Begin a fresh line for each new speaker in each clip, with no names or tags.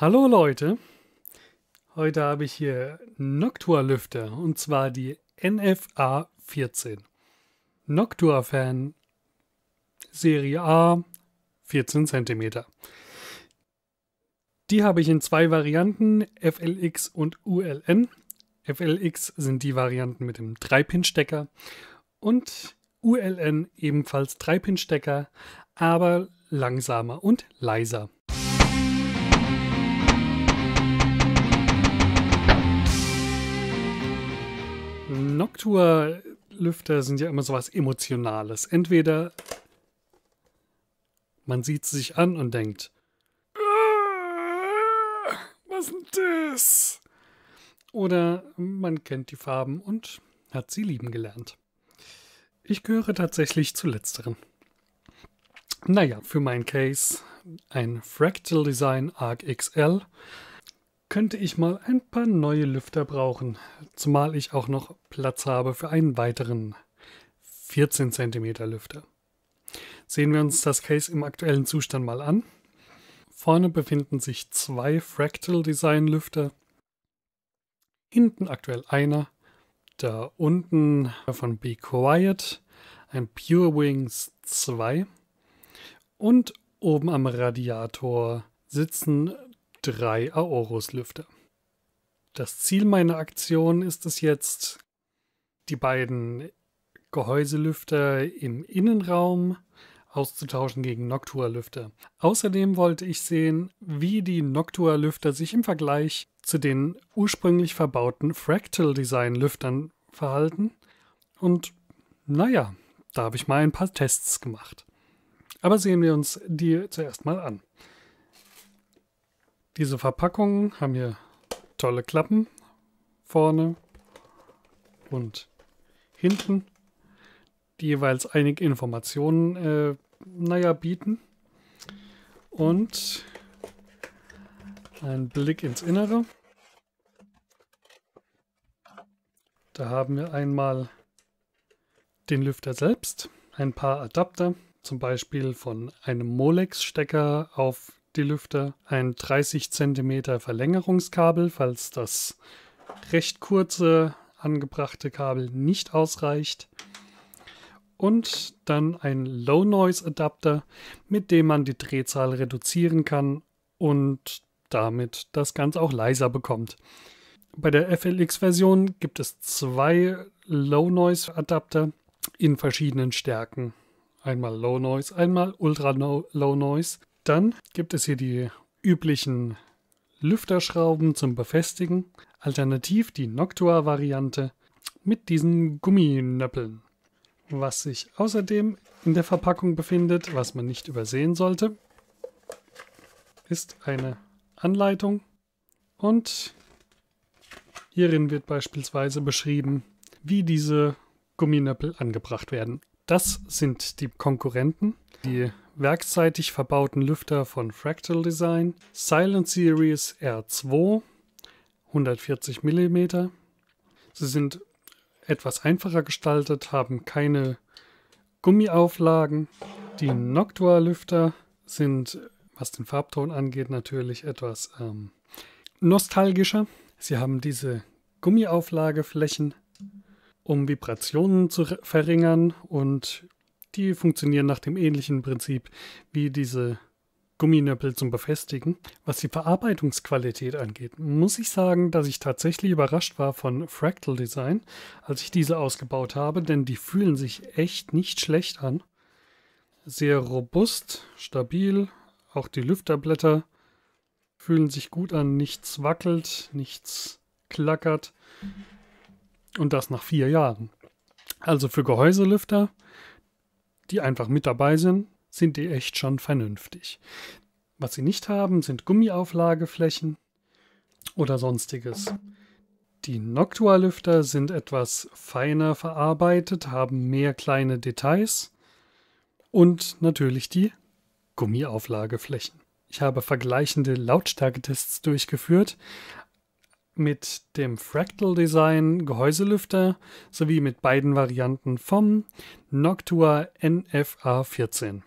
Hallo Leute, heute habe ich hier Noctua-Lüfter und zwar die NFA 14. Noctua-Fan Serie A 14 cm. Die habe ich in zwei Varianten, FLX und ULN. FLX sind die Varianten mit dem 3-Pin-Stecker und ULN ebenfalls 3-Pin-Stecker, aber langsamer und leiser. Noctua-Lüfter sind ja immer so was Emotionales. Entweder man sieht sie sich an und denkt, "Ah, was ist denn das? Oder man kennt die Farben und hat sie lieben gelernt. Ich gehöre tatsächlich zu letzteren. Naja, für mein Case ein Fractal Design Arc XL könnte ich mal ein paar neue Lüfter brauchen, zumal ich auch noch Platz habe für einen weiteren 14 cm Lüfter. Sehen wir uns das Case im aktuellen Zustand mal an. Vorne befinden sich zwei Fractal Design Lüfter, hinten aktuell einer, da unten von Be Quiet ein Pure Wings 2 und oben am Radiator sitzen drei Aorus-Lüfter. Das Ziel meiner Aktion ist es jetzt, die beiden Gehäuselüfter im Innenraum auszutauschen gegen Noctua-Lüfter. Außerdem wollte ich sehen, wie die Noctua-Lüfter sich im Vergleich zu den ursprünglich verbauten Fractal-Design-Lüftern verhalten. Und naja, da habe ich mal ein paar Tests gemacht. Aber sehen wir uns die zuerst mal an. Diese Verpackungen haben hier tolle Klappen vorne und hinten, die jeweils einige Informationen, äh, naja, bieten. Und ein Blick ins Innere. Da haben wir einmal den Lüfter selbst, ein paar Adapter, zum Beispiel von einem Molex-Stecker auf die Lüfter, ein 30 cm Verlängerungskabel, falls das recht kurze angebrachte Kabel nicht ausreicht. Und dann ein Low Noise Adapter, mit dem man die Drehzahl reduzieren kann und damit das Ganze auch leiser bekommt. Bei der FLX-Version gibt es zwei Low Noise Adapter in verschiedenen Stärken. Einmal Low Noise, einmal Ultra Low Noise. Dann gibt es hier die üblichen Lüfterschrauben zum Befestigen. Alternativ die Noctua-Variante mit diesen Gumminöppeln. Was sich außerdem in der Verpackung befindet, was man nicht übersehen sollte, ist eine Anleitung und hierin wird beispielsweise beschrieben, wie diese Gumminöppel angebracht werden. Das sind die Konkurrenten, die werksseitig verbauten Lüfter von Fractal Design, Silent Series R2, 140 mm. Sie sind etwas einfacher gestaltet, haben keine Gummiauflagen. Die Noctua-Lüfter sind, was den Farbton angeht, natürlich etwas ähm, nostalgischer. Sie haben diese Gummiauflageflächen um Vibrationen zu verringern und die funktionieren nach dem ähnlichen Prinzip wie diese Gumminöppel zum Befestigen. Was die Verarbeitungsqualität angeht, muss ich sagen, dass ich tatsächlich überrascht war von Fractal Design, als ich diese ausgebaut habe, denn die fühlen sich echt nicht schlecht an. Sehr robust, stabil, auch die Lüfterblätter fühlen sich gut an, nichts wackelt, nichts klackert. Und das nach vier Jahren. Also für Gehäuselüfter, die einfach mit dabei sind, sind die echt schon vernünftig. Was sie nicht haben, sind Gummiauflageflächen oder sonstiges. Die Noctua-Lüfter sind etwas feiner verarbeitet, haben mehr kleine Details und natürlich die Gummiauflageflächen. Ich habe vergleichende Lautstärketests durchgeführt, mit dem Fractal Design Gehäuselüfter sowie mit beiden Varianten vom Noctua NFA14.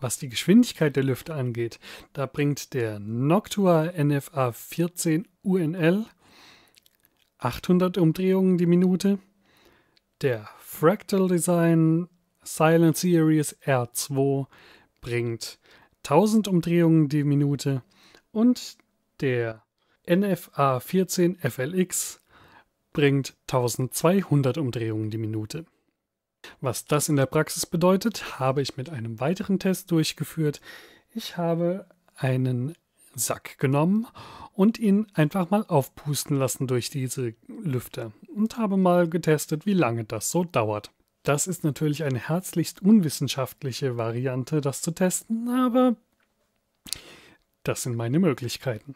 Was die Geschwindigkeit der Lüfter angeht, da bringt der Noctua NFA 14 UNL 800 Umdrehungen die Minute, der Fractal Design Silent Series R2 bringt 1000 Umdrehungen die Minute und der NFA 14 FLX bringt 1200 Umdrehungen die Minute. Was das in der Praxis bedeutet, habe ich mit einem weiteren Test durchgeführt. Ich habe einen Sack genommen und ihn einfach mal aufpusten lassen durch diese Lüfter und habe mal getestet, wie lange das so dauert. Das ist natürlich eine herzlichst unwissenschaftliche Variante, das zu testen, aber das sind meine Möglichkeiten.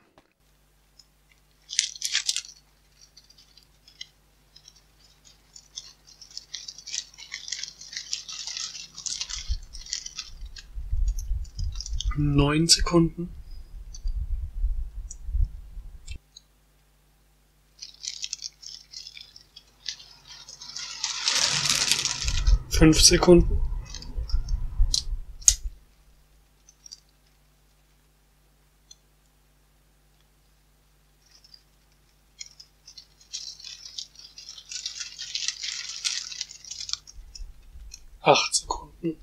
neun Sekunden. Fünf Sekunden. Acht Sekunden.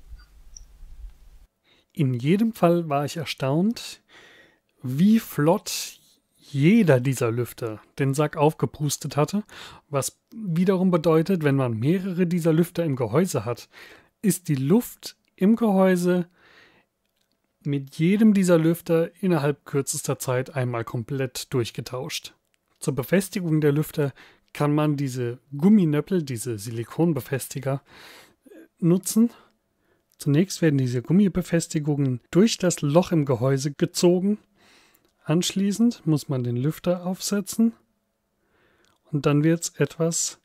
In jedem Fall war ich erstaunt, wie flott jeder dieser Lüfter den Sack aufgepustet hatte, was wiederum bedeutet, wenn man mehrere dieser Lüfter im Gehäuse hat, ist die Luft im Gehäuse mit jedem dieser Lüfter innerhalb kürzester Zeit einmal komplett durchgetauscht. Zur Befestigung der Lüfter kann man diese Gumminöppel, diese Silikonbefestiger nutzen Zunächst werden diese Gummibefestigungen durch das Loch im Gehäuse gezogen. Anschließend muss man den Lüfter aufsetzen und dann wird es etwas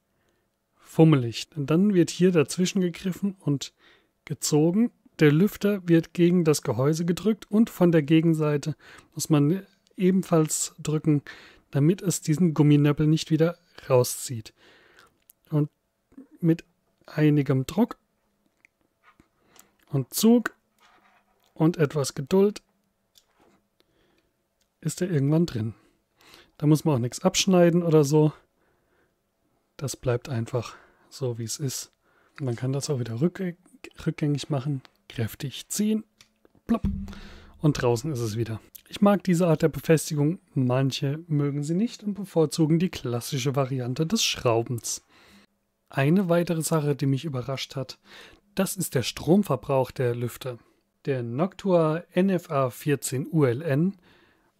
fummelig. Und dann wird hier dazwischen gegriffen und gezogen. Der Lüfter wird gegen das Gehäuse gedrückt und von der Gegenseite muss man ebenfalls drücken, damit es diesen Gumminöppel nicht wieder rauszieht. Und mit einigem Druck und Zug und etwas Geduld ist er irgendwann drin. Da muss man auch nichts abschneiden oder so. Das bleibt einfach so, wie es ist. Man kann das auch wieder rückgängig machen, kräftig ziehen, plopp, und draußen ist es wieder. Ich mag diese Art der Befestigung, manche mögen sie nicht und bevorzugen die klassische Variante des Schraubens. Eine weitere Sache, die mich überrascht hat, das ist der Stromverbrauch der Lüfter. Der Noctua NFA 14 ULN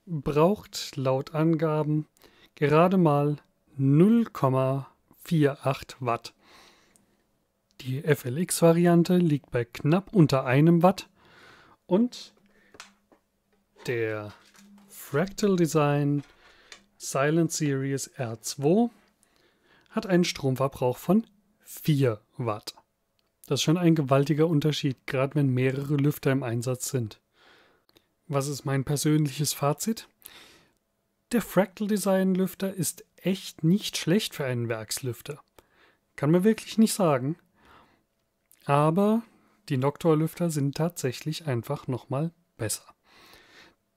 braucht laut Angaben gerade mal 0,48 Watt. Die FLX-Variante liegt bei knapp unter einem Watt und der Fractal Design Silent Series R2 hat einen Stromverbrauch von 4 Watt. Das ist schon ein gewaltiger Unterschied, gerade wenn mehrere Lüfter im Einsatz sind. Was ist mein persönliches Fazit? Der Fractal Design Lüfter ist echt nicht schlecht für einen Werkslüfter. Kann man wirklich nicht sagen. Aber die Noctor Lüfter sind tatsächlich einfach nochmal besser.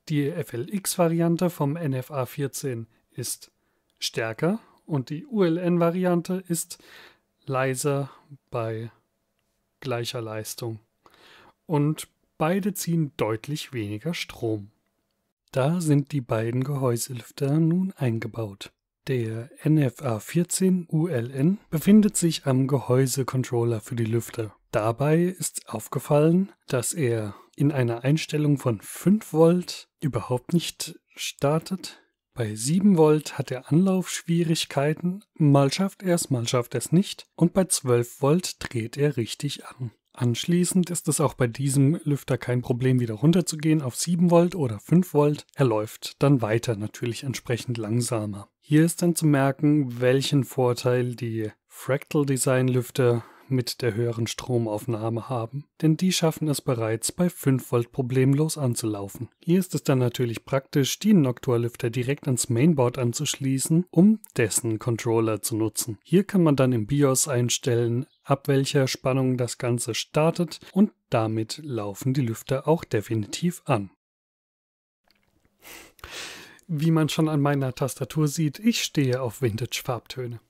Die FLX-Variante vom NFA 14 ist stärker und die ULN-Variante ist leiser bei gleicher Leistung. Und beide ziehen deutlich weniger Strom. Da sind die beiden Gehäuselüfter nun eingebaut. Der NFA 14 ULN befindet sich am Gehäusecontroller für die Lüfter. Dabei ist aufgefallen, dass er in einer Einstellung von 5 Volt überhaupt nicht startet. Bei 7 Volt hat er Anlaufschwierigkeiten, mal schafft er es, mal schafft er es nicht und bei 12 Volt dreht er richtig an. Anschließend ist es auch bei diesem Lüfter kein Problem, wieder runterzugehen auf 7 Volt oder 5 Volt. Er läuft dann weiter, natürlich entsprechend langsamer. Hier ist dann zu merken, welchen Vorteil die Fractal Design Lüfter mit der höheren Stromaufnahme haben, denn die schaffen es bereits bei 5 Volt problemlos anzulaufen. Hier ist es dann natürlich praktisch, die Noctua-Lüfter direkt ans Mainboard anzuschließen, um dessen Controller zu nutzen. Hier kann man dann im BIOS einstellen, ab welcher Spannung das Ganze startet und damit laufen die Lüfter auch definitiv an. Wie man schon an meiner Tastatur sieht, ich stehe auf Vintage-Farbtöne.